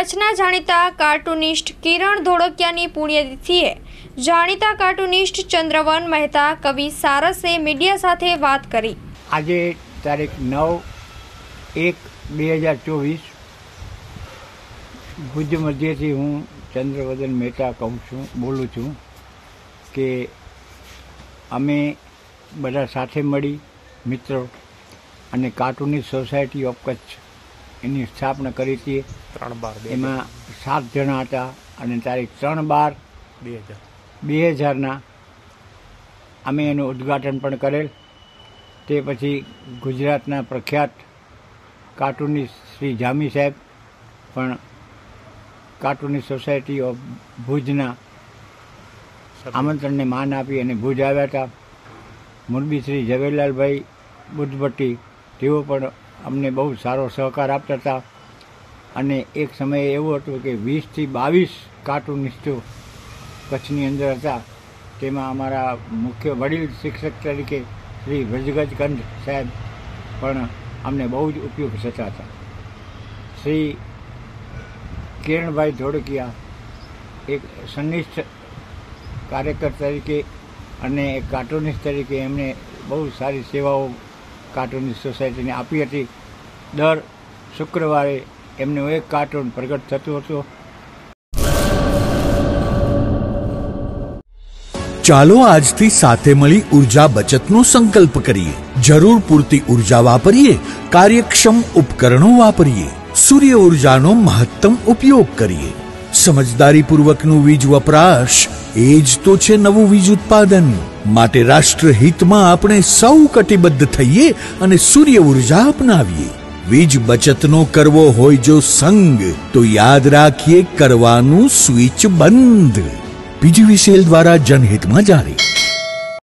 કચ્છના જાણીતા કાર્ટુનિસ્ટ કિરણ ધોળકિયાની પુણ્યતિથિએ જાણીતા કાર્ટુનિસ્ટ ચંદ્રવન મહેતા, કવિ સારસે મીડિયા સાથે વાત કરી. આજે તારીખ નવ એક બે હજાર ચોવીસ ભુજ મધ્યથી હું ચંદ્રવદન મહેતા કહું છું, બોલું છું કે અમે બધા સાથે મળી, મિત્રો, અને કાર્ટુનિસ્ટ સોસાયટી ઓફ કચ્છ એની સ્થાપના કરી હતી. ત્રણ બાર એમાં સાત જણા હતા અને તારીખ ત્રણ બાર બે હજાર. બે હજારના અમે એનું ઉદ્ઘાટન પણ કરેલ. તે પછી ગુજરાતના પ્રખ્યાત કાર્ટુનિસ્ટ શ્રી જામી સાહેબ પણ કાર્ટુનિસ્ટ સોસાયટી ઓફ ભુજના આમંત્રણને માન આપી અને ભુજ આવ્યા હતા. મુરબી શ્રી ઝવેરલાલભાઈ બુદ્ધભટ્ટી તેઓ પણ અમને બહુ સારો સહકાર આપતા હતા. અને એક સમયે એવું હતું કે વીસથી બાવીસ કાર્ટુનિસ્ટો કચ્છની અંદર હતા. તેમાં અમારા મુખ્ય વડીલ શિક્ષક તરીકે શ્રી વ્રજગજ સાહેબ પણ અમને બહુ જ ઉપયોગ થતા હતા. શ્રી કિરણભાઈ ધોળકિયા એક સંનિષ્ઠ કાર્યકર તરીકે અને કાર્ટુનિસ્ટ તરીકે એમને બહુ સારી સેવાઓ કાર્ટુનિસ્ટ સોસાયટીને આપી હતી. દર શુક્રવારે એમનું એક કાર્ટૂન પ્રગટ થતું હતું. ચાલો આજથી સાથે મળી ઊર્જા બચતનો સંકલ્પ કરીએ. જરૂર પૂરતી ઊર્જા વાપરીએ, કાર્યક્ષમ ઉપકરણો વાપરીએ, સૂર્ય ઉર્જાનો મહત્તમ ઉપયોગ કરીએ. સમજદારીપૂર્વકનું વીજ વપરાશ એ જ તો છે નવું વીજ ઉત્પાદન. માટે રાષ્ટ્રહિતમાં આપણે સૌ કટિબદ્ધ થઈએ અને સૂર્ય ઊર્જા અપનાવીએ. વીજ બચતનો કરવો હોય જો સંગ, તો યાદ રાખીએ કરવાનું સ્વિચ બંધ. પીજીવીસીએલ દ્વારા જનહિતમાં જારી.